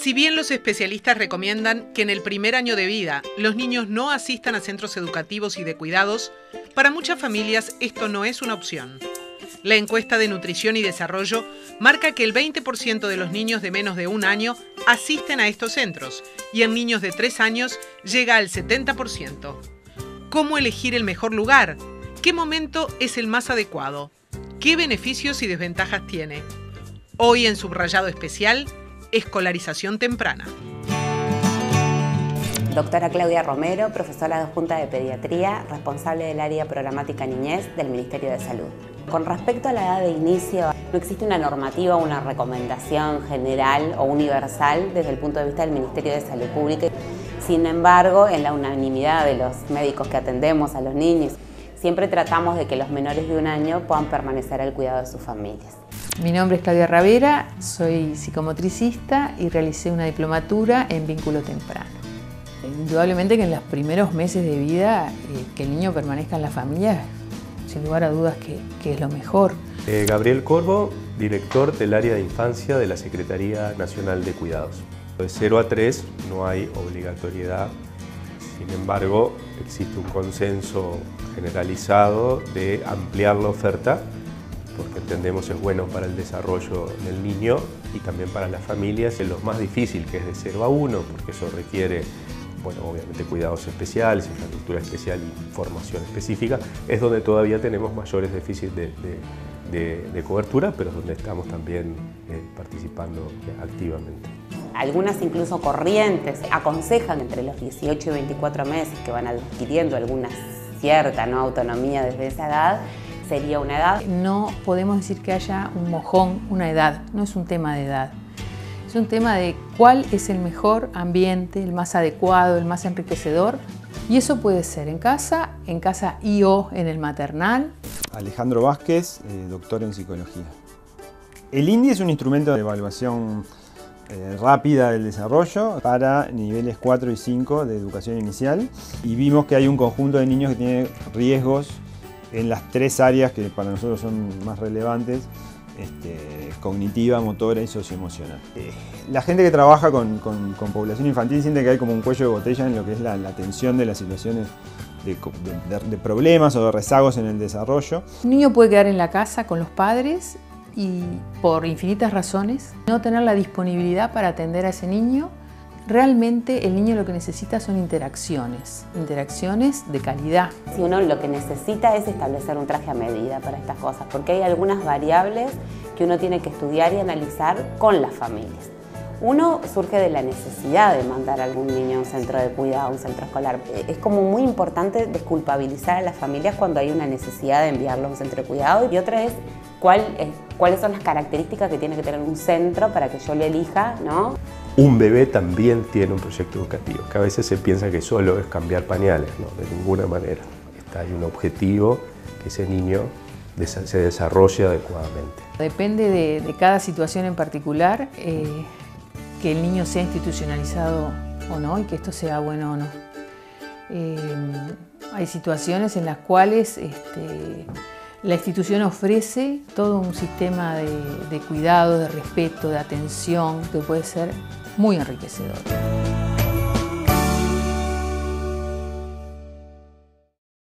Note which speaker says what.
Speaker 1: Si bien los especialistas recomiendan que en el primer año de vida los niños no asistan a centros educativos y de cuidados, para muchas familias esto no es una opción. La encuesta de nutrición y desarrollo marca que el 20% de los niños de menos de un año asisten a estos centros y en niños de 3 años llega al 70%. ¿Cómo elegir el mejor lugar? ¿Qué momento es el más adecuado? ¿Qué beneficios y desventajas tiene? Hoy en Subrayado Especial, escolarización temprana.
Speaker 2: Doctora Claudia Romero, profesora de Junta de Pediatría, responsable del área programática niñez del Ministerio de Salud. Con respecto a la edad de inicio, no existe una normativa una recomendación general o universal desde el punto de vista del Ministerio de Salud Pública. Sin embargo, en la unanimidad de los médicos que atendemos a los niños, siempre tratamos de que los menores de un año puedan permanecer al cuidado de sus familias.
Speaker 3: Mi nombre es Claudia Ravera, soy psicomotricista y realicé una diplomatura en vínculo temprano. Indudablemente que en los primeros meses de vida eh, que el niño permanezca en la familia, sin lugar a dudas que, es lo mejor.
Speaker 4: Eh, Gabriel Corvo, director del área de infancia de la Secretaría Nacional de Cuidados. De 0 a 3 no hay obligatoriedad, sin embargo existe un consenso generalizado de ampliar la oferta porque entendemos es bueno para el desarrollo del niño y también para las familias. Es lo más difícil, que es de 0 a 1, porque eso requiere bueno, obviamente cuidados especiales, infraestructura especial y formación específica, es donde todavía tenemos mayores déficits de, cobertura, pero donde estamos también eh, participando activamente.
Speaker 2: Algunas incluso corrientes aconsejan entre los 18 y 24 meses que van adquiriendo alguna cierta ¿no? autonomía desde esa edad, sería una edad.
Speaker 3: No podemos decir que haya un mojón, una edad, no es un tema de edad. Es un tema de cuál es el mejor ambiente, el más adecuado, el más enriquecedor. Y eso puede ser en casa, en casa y o en el maternal.
Speaker 5: Alejandro Vázquez, eh, doctor en psicología. El INDI es un instrumento de evaluación eh, rápida del desarrollo para niveles 4 y 5 de educación inicial y vimos que hay un conjunto de niños que tienen riesgos en las tres áreas que para nosotros son más relevantes este, cognitiva, motora y socioemocional. Eh, la gente que trabaja con, población infantil siente que hay como un cuello de botella en lo que es la, atención de las situaciones de, problemas o de rezagos en el desarrollo.
Speaker 3: Un niño puede quedar en la casa con los padres y por infinitas razones no tener la disponibilidad para atender a ese niño Realmente el niño lo que necesita son interacciones, interacciones de calidad.
Speaker 2: Si uno lo que necesita es establecer un traje a medida para estas cosas, porque hay algunas variables que uno tiene que estudiar y analizar con las familias. Uno surge de la necesidad de mandar a algún niño a un centro de cuidado, a un centro escolar. Es como muy importante desculpabilizar a las familias cuando hay una necesidad de enviarlo a un centro de cuidado. Y otra es, cuál cuáles son las características que tiene que tener un centro para que yo le elija, ¿no?
Speaker 4: Un bebé también tiene un proyecto educativo, que a veces se piensa que solo es cambiar pañales, no, de ninguna manera. Está, hay un objetivo que ese niño se desarrolle adecuadamente.
Speaker 3: Depende de, cada situación en particular, eh, que el niño sea institucionalizado o no y que esto sea bueno o no. Eh, hay situaciones en las cuales este, la institución ofrece todo un sistema de, cuidado, de respeto, de atención, que puede ser muy enriquecedor.